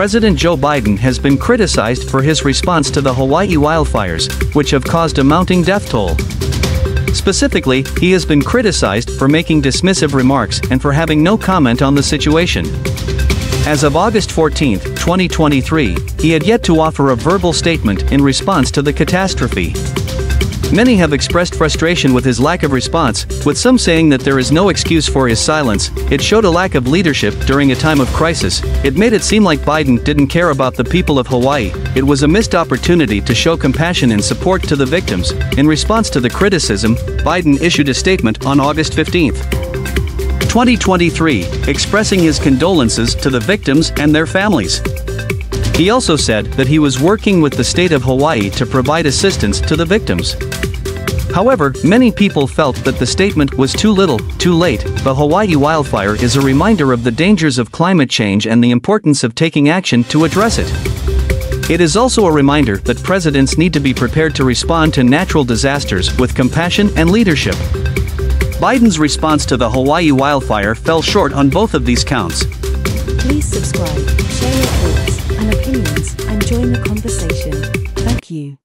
President Joe Biden has been criticized for his response to the Hawaii wildfires, which have caused a mounting death toll. Specifically, he has been criticized for making dismissive remarks and for having no comment on the situation. As of August 14, 2023, he had yet to offer a verbal statement in response to the catastrophe. Many have expressed frustration with his lack of response, with some saying that there is no excuse for his silence, it showed a lack of leadership during a time of crisis, it made it seem like Biden didn't care about the people of Hawaii, it was a missed opportunity to show compassion and support to the victims. In response to the criticism, Biden issued a statement on August 15. 2023, expressing his condolences to the victims and their families. He also said that he was working with the state of Hawaii to provide assistance to the victims. However, many people felt that the statement was too little, too late. The Hawaii wildfire is a reminder of the dangers of climate change and the importance of taking action to address it. It is also a reminder that presidents need to be prepared to respond to natural disasters with compassion and leadership. Biden's response to the Hawaii wildfire fell short on both of these counts. Please subscribe, share your thoughts opinions, and join the conversation. Thank you.